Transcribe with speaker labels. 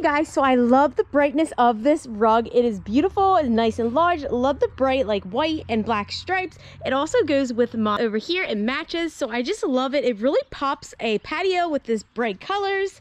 Speaker 1: Guys, so I love the brightness of this rug. It is beautiful, and nice and large. Love the bright like white and black stripes. It also goes with my over here, it matches. So I just love it. It really pops a patio with this bright colors.